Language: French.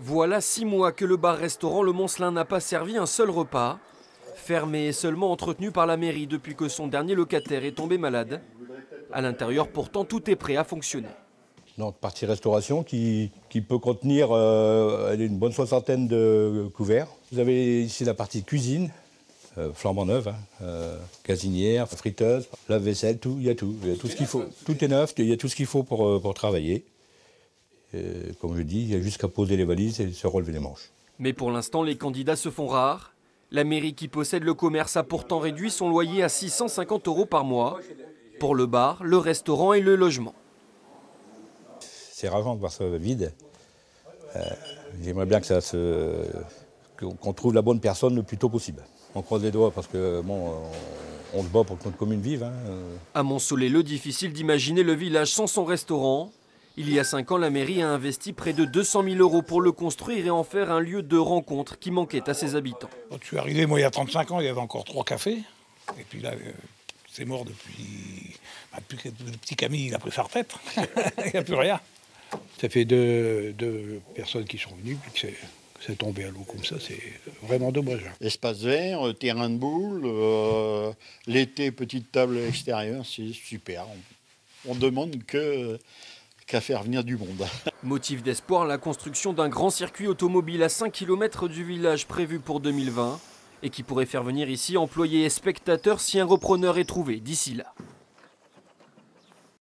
Voilà six mois que le bar-restaurant Le Moncelin n'a pas servi un seul repas. Fermé et seulement entretenu par la mairie depuis que son dernier locataire est tombé malade. À l'intérieur, pourtant, tout est prêt à fonctionner. Donc, partie restauration qui, peut contenir euh, une bonne soixantaine de couverts. Vous avez ici la partie cuisine, euh, flambant neuve, hein, euh, casinière, friteuse, lave-vaisselle, tout, il y a tout. Tout ce qu'il faut. Tout est neuf, il y a tout ce qu'il faut pour travailler. Et, comme je dis, il y a juste qu'à poser les valises et se relever les manches. Mais pour l'instant, les candidats se font rares. La mairie qui possède le commerce a pourtant réduit son loyer à 650 euros par mois pour le bar, le restaurant et le logement. C'est rageant de voir ça vide. Euh, J'aimerais bien que ça se, qu'on trouve la bonne personne le plus tôt possible. On croise les doigts parce que bon, on, on se bat pour que notre commune vive. hein. À Montsolet-le, difficile d'imaginer le village sans son restaurant. Il y a cinq ans, la mairie a investi près de 200 000 euros pour le construire et en faire un lieu de rencontre qui manquait à ses habitants. Quand je suis arrivé, moi, il y a 35 ans, il y avait encore trois cafés. Et puis là, euh, c'est mort depuis, bah, depuis que le petit Camille il a pris sa retraite. il n'y a plus rien. Ça fait deux, deux personnes qui sont venues, puis que c'est- tombé à l'eau comme ça, c'est vraiment dommage. Espace vert, euh, terrain de boule, euh, l'été, petite table à l'extérieur, c'est super. On, on demande que qu'à faire venir du monde. Motif d'espoir, la construction d'un grand circuit automobile à 5 km du village prévu pour 2020 et qui pourrait faire venir ici employés et spectateurs si un repreneur est trouvé d'ici là.